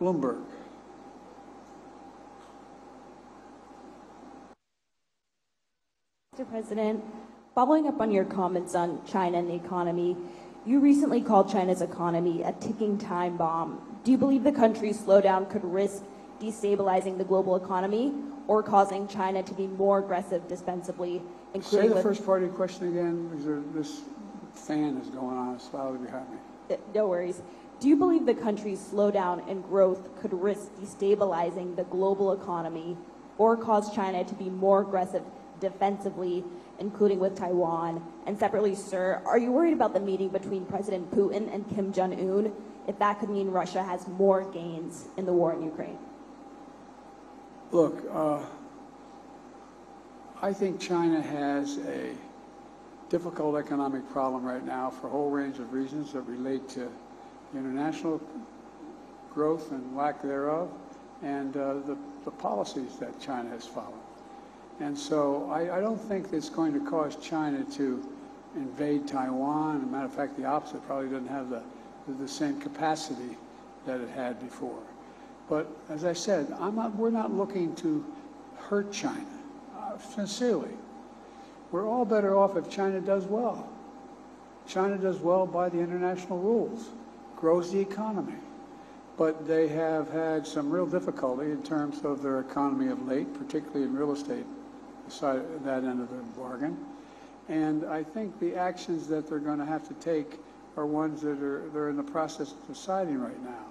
Bloomberg. Mr. President, following up on your comments on China and the economy, you recently called China's economy a ticking time bomb. Do you believe the country's slowdown could risk destabilizing the global economy or causing China to be more aggressive defensively, Say the first part of your question again, because this fan is going on, it's loud behind me. Uh, No worries. Do you believe the country's slowdown in growth could risk destabilizing the global economy or cause China to be more aggressive defensively, including with Taiwan? And separately, sir, are you worried about the meeting between President Putin and Kim Jong-un, if that could mean Russia has more gains in the war in Ukraine? Look, uh, I think China has a difficult economic problem right now for a whole range of reasons that relate to international growth and lack thereof, and uh, the, the policies that China has followed. And so I, I don't think it's going to cause China to invade Taiwan. As a matter of fact, the opposite probably doesn't have the, the same capacity that it had before. But as I said, I'm not, we're not looking to hurt China, uh, sincerely. We're all better off if China does well. China does well by the international rules, grows the economy. But they have had some real difficulty in terms of their economy of late, particularly in real estate, side, that end of the bargain. And I think the actions that they're going to have to take are ones that are they're in the process of deciding right now.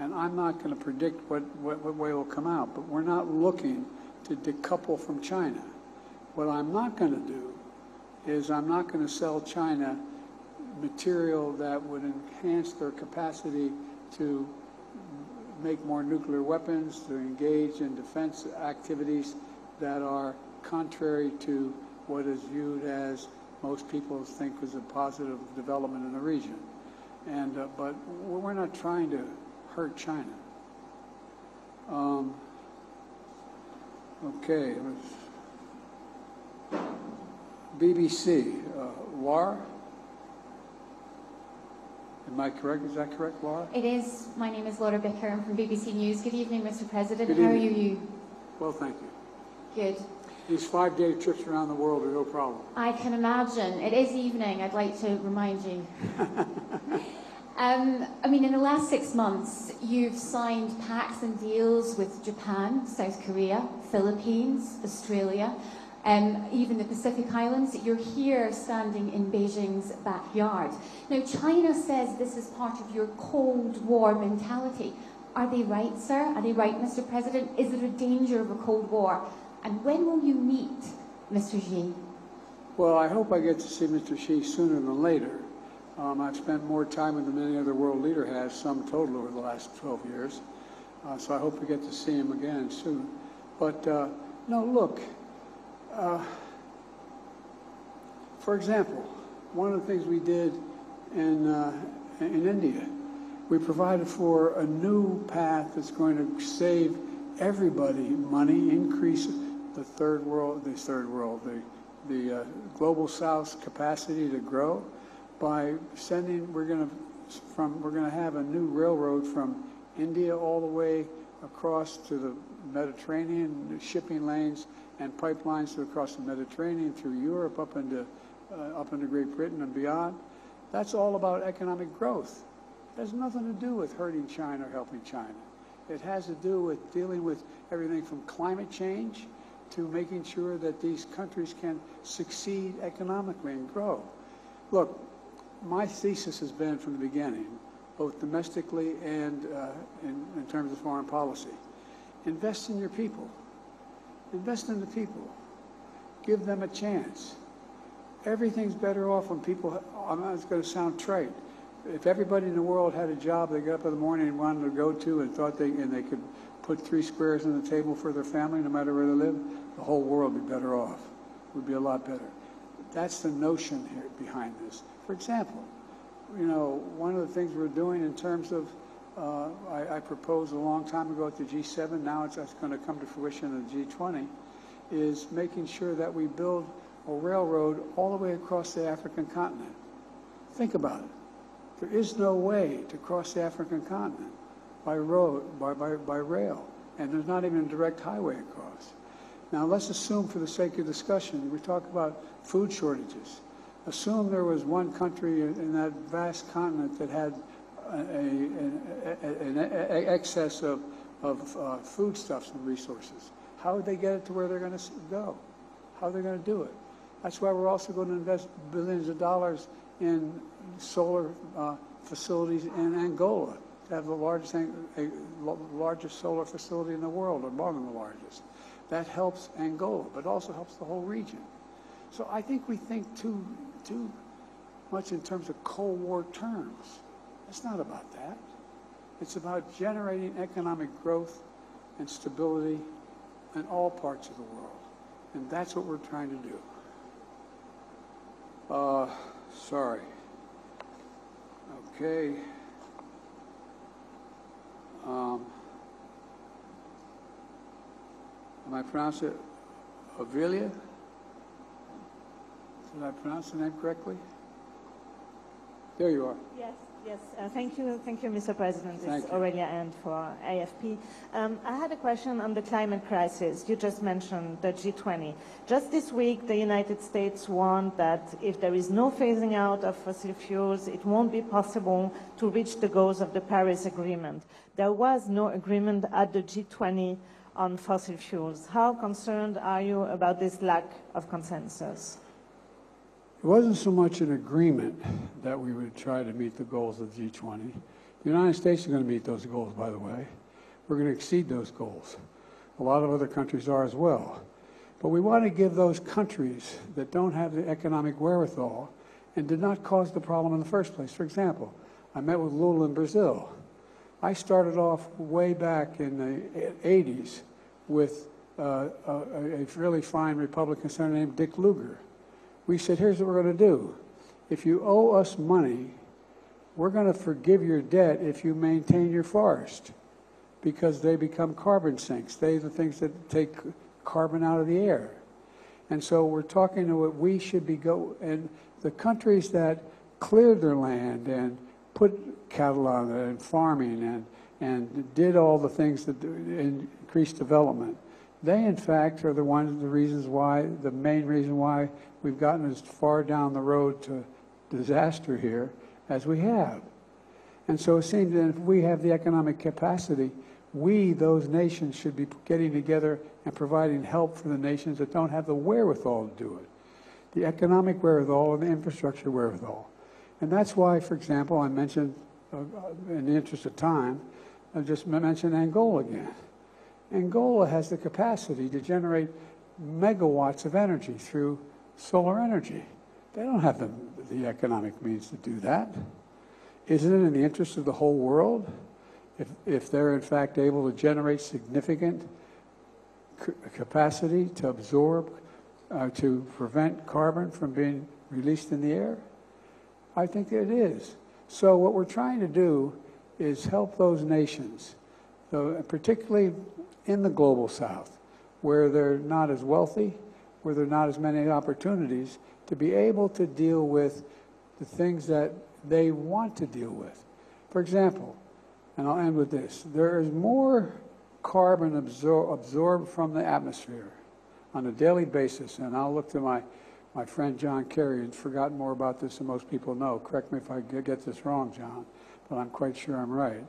And I'm not going to predict what, what, what way will come out, but we're not looking to decouple from China. What I'm not going to do is I'm not going to sell China material that would enhance their capacity to make more nuclear weapons, to engage in defense activities that are contrary to what is viewed as most people think is a positive development in the region. And, uh, but we're not trying to hurt China. Um, okay, BBC, uh, Laura? Am I correct? Is that correct, Laura? It is. My name is Laura Bicker. I'm from BBC News. Good evening, Mr. President. Good How are evening. you? Well, thank you. Good. These five-day trips around the world are no problem. I can imagine. It is evening, I'd like to remind you. um, I mean, in the last six months, you've signed pacts and deals with Japan, South Korea, Philippines, Australia, um, even the Pacific Islands. You're here standing in Beijing's backyard. Now, China says this is part of your Cold War mentality. Are they right, sir? Are they right, Mr. President? Is there a danger of a Cold War? And when will you meet Mr. Xi? Well, I hope I get to see Mr. Xi sooner than later. Um, I've spent more time with him than any other world leader has, sum total over the last 12 years. Uh, so I hope we get to see him again soon. But uh, no, look, uh, for example, one of the things we did in, uh, in India, we provided for a new path that's going to save everybody money, increase the third world, the third world, the, the uh, global South's capacity to grow by sending, we're going to, from, we're going to have a new railroad from India all the way across to the Mediterranean, shipping lanes and pipelines across the Mediterranean through Europe up into, uh, up into Great Britain and beyond. That's all about economic growth. It has nothing to do with hurting China or helping China. It has to do with dealing with everything from climate change to making sure that these countries can succeed economically and grow. Look, my thesis has been from the beginning, both domestically and uh, in, in terms of foreign policy, invest in your people. Invest in the people. Give them a chance. Everything's better off when people, I'm not, going to sound trite. If everybody in the world had a job they got up in the morning and wanted to go to and thought they, and they could put three squares on the table for their family no matter where they live, the whole world would be better off. Would be a lot better. That's the notion here behind this. For example, you know, one of the things we're doing in terms of, uh, I, I proposed a long time ago at the G7, now it's, it's going to come to fruition at the G20, is making sure that we build a railroad all the way across the African continent. Think about it. There is no way to cross the African continent by road, by, by, by rail, and there's not even a direct highway across. Now, let's assume for the sake of discussion, we talk about food shortages. Assume there was one country in that vast continent that had an excess of, of uh, foodstuffs and resources. How would they get it to where they're going to go? How are they going to do it? That's why we're also going to invest billions of dollars in solar uh, facilities in Angola to have the largest, largest solar facility in the world, or among the largest. That helps Angola, but also helps the whole region. So I think we think too, too much in terms of Cold War terms. It's not about that. It's about generating economic growth and stability in all parts of the world. And that's what we're trying to do. Uh, sorry. Okay. Um, am I pronouncing it Avilia? Did I pronounce the name correctly? There you are. Yes, yes. Uh, Thank you, thank you, Mr. President. Thank It's you. Aurelia End for AFP. Um, I had a question on the climate crisis. You just mentioned the G20. Just this week, the United States warned that if there is no phasing out of fossil fuels, it won't be possible to reach the goals of the Paris Agreement. There was no agreement at the G20 on fossil fuels. How concerned are you about this lack of consensus? It wasn't so much an agreement that we would try to meet the goals of the G20. The United States is going to meet those goals, by the way. We're going to exceed those goals. A lot of other countries are as well. But we want to give those countries that don't have the economic wherewithal and did not cause the problem in the first place. For example, I met with Lula in Brazil. I started off way back in the 80s with uh, a, a fine Republican senator named Dick Lugar we said, here's what we're going to do. If you owe us money, we're going to forgive your debt if you maintain your forest because they become carbon sinks. They are the things that take carbon out of the air. And so we're talking to what we should be go, and the countries that cleared their land and put cattle on it and farming and, and did all the things that increased development, they in fact are the ones, the reasons why, the main reason why we've gotten as far down the road to disaster here as we have. And so it seems that if we have the economic capacity, we, those nations, should be getting together and providing help for the nations that don't have the wherewithal to do it. The economic wherewithal and the infrastructure wherewithal. And that's why, for example, I mentioned, uh, in the interest of time, I just mentioned Angola again. Angola has the capacity to generate megawatts of energy through solar energy. They don't have the, the economic means to do that. Isn't it in the interest of the whole world if, if they're in fact able to generate significant capacity to absorb, uh, to prevent carbon from being released in the air? I think it is. So what we're trying to do is help those nations, so particularly in the global south, where they're not as wealthy, where there are not as many opportunities, to be able to deal with the things that they want to deal with. For example, and I'll end with this, there is more carbon absor- absorbed from the atmosphere on a daily basis, and I'll look to my, my friend John Kerry, and forgotten more about this than most people know. Correct me if I get this wrong, John, but I'm quite sure I'm right.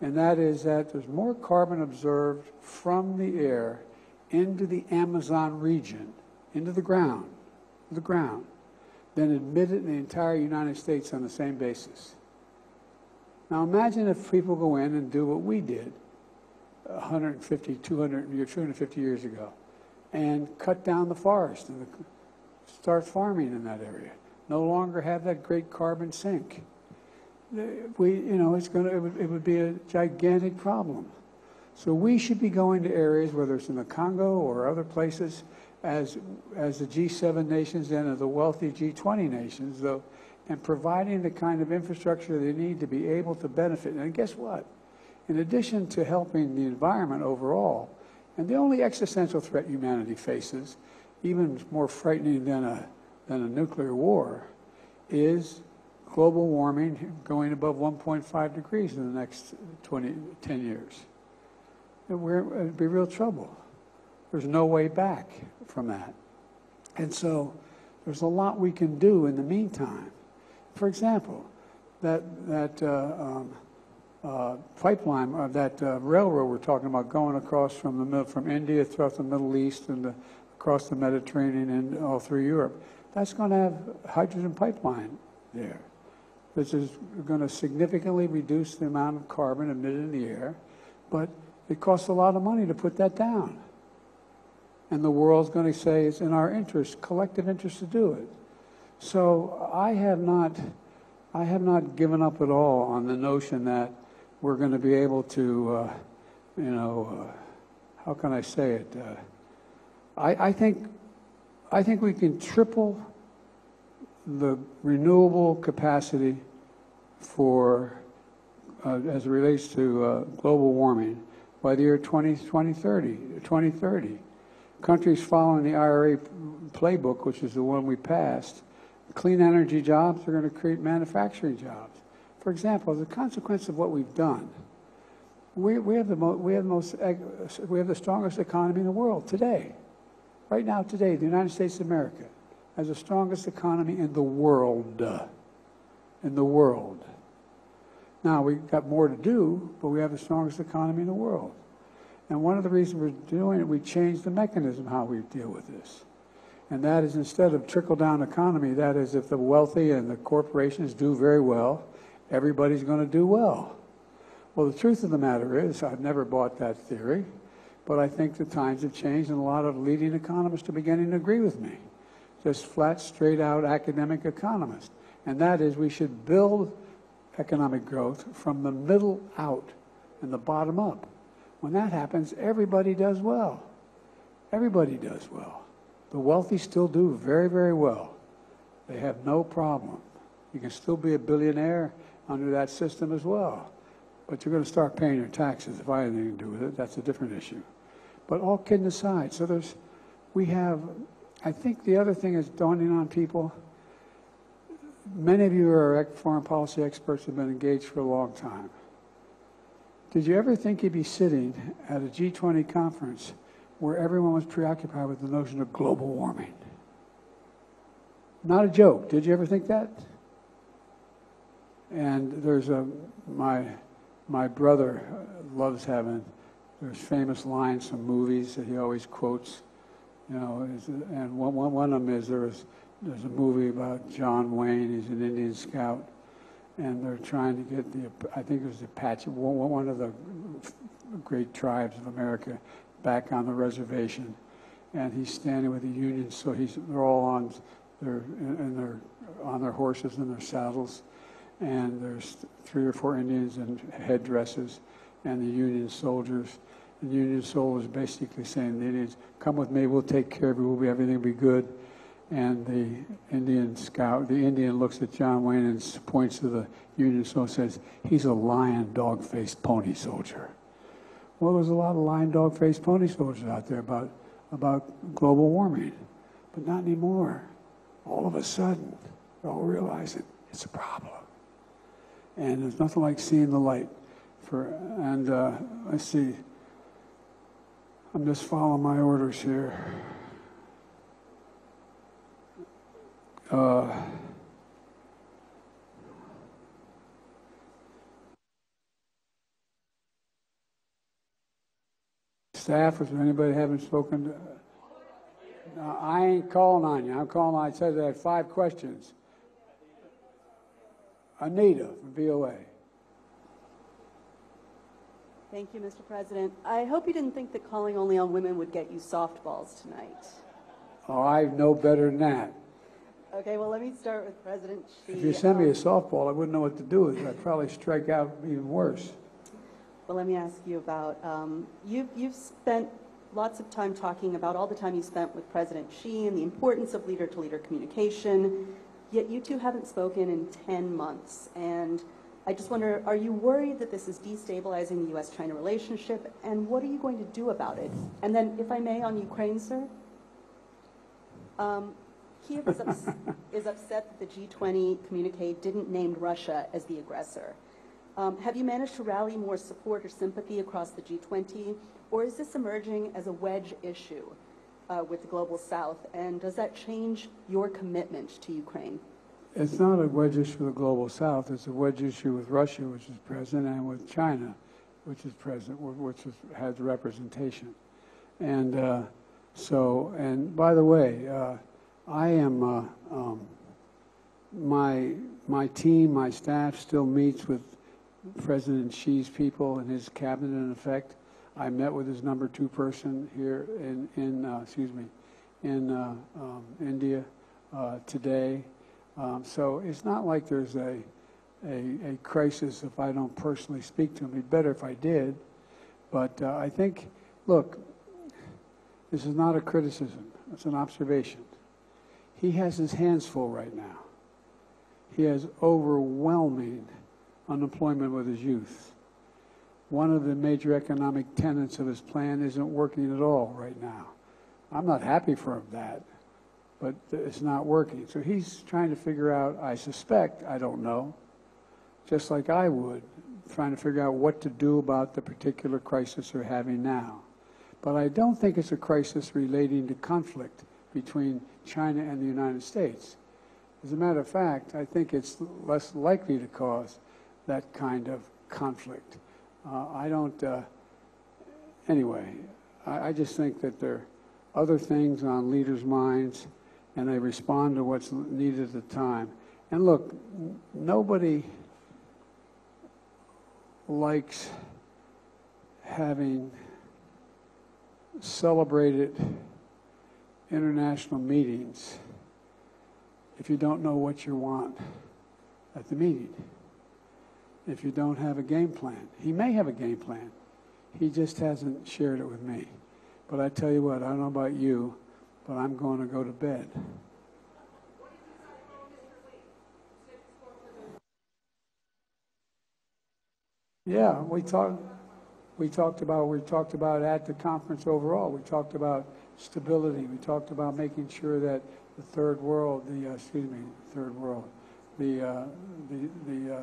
And that is that there's more carbon observed from the air into the Amazon region, into the ground, the ground, than admitted in the entire United States on the same basis. Now imagine if people go in and do what we did 150, 200, years- 250 years ago and cut down the forest and start farming in that area. No longer have that great carbon sink. We, you know, it's going to, it it would be a gigantic problem. So we should be going to areas, whether it's in the Congo or other places, as, as the G7 nations and of the wealthy G20 nations, though, and providing the kind of infrastructure they need to be able to benefit. And guess what? In addition to helping the environment overall, and the only existential threat humanity faces, even more frightening than a, than a nuclear war, is global warming going above 1.5 degrees in the next 20, 10 years. We're, it'd be real trouble. There's no way back from that. And so there's a lot we can do in the meantime. For example, that, that uh, um, uh, pipeline, or that uh, railroad we're talking about going across from the mid- from India throughout the Middle East and the, across the Mediterranean and all through Europe, that's going to have hydrogen pipeline there. This is going to significantly reduce the amount of carbon emitted in the air, but it costs a lot of money to put that down. And the world's going to say it's in our interest, collective interest to do it. So I have not, I have not given up at all on the notion that we're going to be able to, uh, you know, uh, how can I say it? Uh, I, I think, I think we can triple the renewable capacity for, uh, as it relates to uh, global warming by the year 20, 2030, 2030. Countries following the IRA playbook, which is the one we passed, clean energy jobs are going to create manufacturing jobs. For example, as a consequence of what we've done, we, we have the we have the most, we have the strongest economy in the world today. Right now, today, the United States of America has the strongest economy in the world. In the world. Now, we've got more to do, but we have the strongest economy in the world. And one of the reasons we're doing it, we changed the mechanism how we deal with this. And that is instead of trickle-down economy, that is if the wealthy and the corporations do very well, everybody's going to do well. Well, the truth of the matter is, I've never bought that theory, but I think the times have changed and a lot of leading economists are beginning to agree with me. Just flat, straight out academic economists. And that is we should build economic growth from the middle out and the bottom up. When that happens, everybody does well. Everybody does well. The wealthy still do very, very well. They have no problem. You can still be a billionaire under that system as well. But you're going to start paying your taxes if I have anything to do with it. That's a different issue. But all kidding aside, so there's, we have, I think the other thing is dawning on people. Many of you are foreign policy experts who've been engaged for a long time. Did you ever think you'd be sitting at a G20 conference where everyone was preoccupied with the notion of global warming? Not a joke. Did you ever think that? And there's a, my, my brother loves having, there's famous lines from movies that he always quotes. You know, and one, one, one of them is there was, there's a movie about John Wayne, he's an Indian scout, and they're trying to get the, I think it was Apache, one, of the great tribes of America back on the reservation. And he's standing with the Union, so he's, they're all on their, and they're on their horses and their saddles. And there's three or four Indians in headdresses and the Union soldiers. The Union soldiers basically saying the Indians, come with me, we'll take care of you, we'll be, everything will be good. And the Indian scout, the Indian looks at John Wayne and points to the Union soldier says, he's a lion, dog-faced pony soldier. Well, there's a lot of lion, dog-faced pony soldiers out there about, about global warming, but not anymore. All of a sudden, they're all realizing it's a problem. And there's nothing like seeing the light. For, and uh, let's see, I'm just following my orders here. Uh, Staff, is there anybody haven't spoken? to- No, I ain't calling on you. I'm calling, I said I had five questions. Anita from VOA. Thank you, Mr. President. I hope you didn't think that calling only on women would get you softballs tonight. Oh, I know better than that. Okay, well, let me start with President Xi. If you send me a Um, softball, I wouldn't know what to do. I'd probably strike out even worse. Well, let me ask you about, um, you've, you've spent lots of time talking about all the time you spent with President Xi and the importance of leader-to-leader communication, yet you two haven't spoken in 10 months. And I just wonder, are you worried that this is destabilizing the U.S.-China relationship, and what are you going to do about it? And then, if I may, on Ukraine, sir? Um, Kiev is, ups- is upset that the G20 communique didn't name Russia as the aggressor. Um, have you managed to rally more support or sympathy across the G20, or is this emerging as a wedge issue uh, with the global South? And does that change your commitment to Ukraine? It's not a wedge issue with the global south, it's a wedge issue with Russia, which is present, and with China, which is present, which is, has representation. And uh, so, and by the way, uh, I am, uh, um, my, my team, my staff still meets with President Xi's people and his cabinet in effect. I met with his number two person here in, in uh, excuse me, in uh, um, India uh, today. Um, so it's not like there's a, a, a crisis if I don't personally speak to him. It'd be better if I did. But uh, I think, look, this is not a criticism, it's an observation. He has his hands full right now. He has overwhelming unemployment with his youth. One of the major economic tenets of his plan isn't working at all right now. I'm not happy for that, but it's not working. So he's trying to figure out, I suspect, I don't know, just like I would, trying to figure out what to do about the particular crisis they're having now. But I don't think it's a crisis relating to conflict between China and the United States. As a matter of fact, I think it's less likely to cause that kind of conflict. Uh, I don't, uh, anyway, I, I just think that there are other things on leaders' minds and they respond to what's needed at the time. And look, nobody likes having celebrated international meetings if you don't know what you want at the meeting. If you don't have a game plan. He may have a game plan. He just hasn't shared it with me. But I tell you what, I don't know about you, but I'm going to go to bed. Yeah, we talked, we talked about, we talked about at the conference overall, we talked about stability, we talked about making sure that the third world, the, uh, excuse me, third world, the, uh, the, the, uh,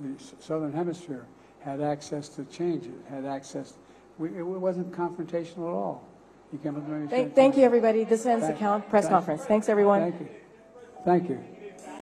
the southern hemisphere had access to change it, had access, we, it wasn't confrontational at all. You came up with Thank, thank you, everybody. This ends the Thank- count, press thank- conference. Thanks, everyone. Thank you. Thank you.